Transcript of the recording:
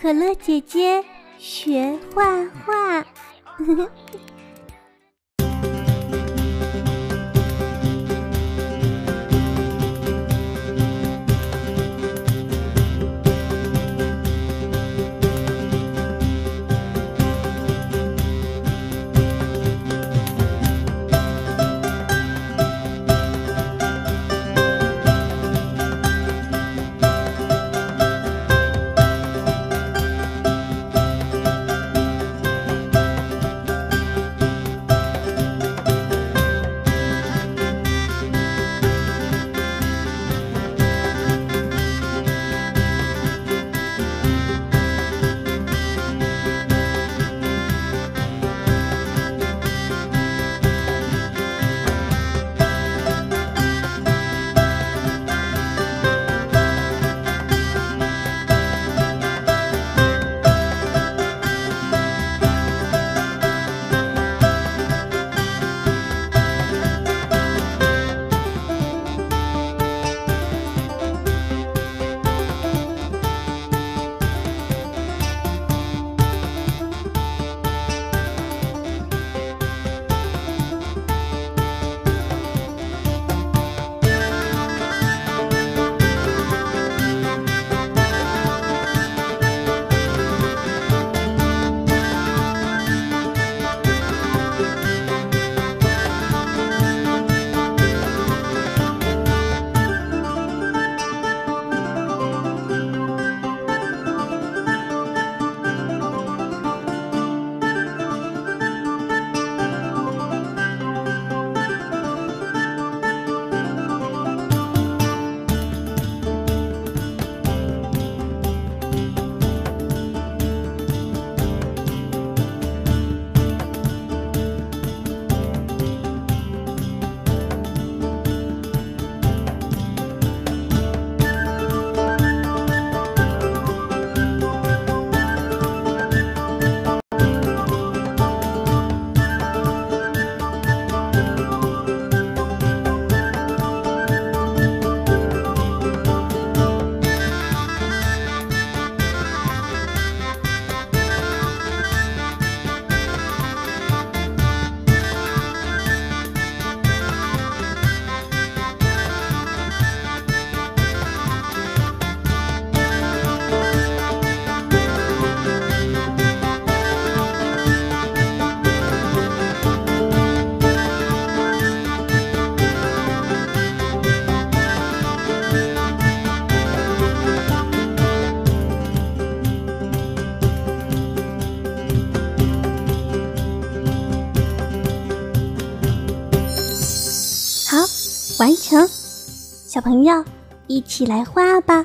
可乐姐姐学画画。好完成，小朋友一起来画吧。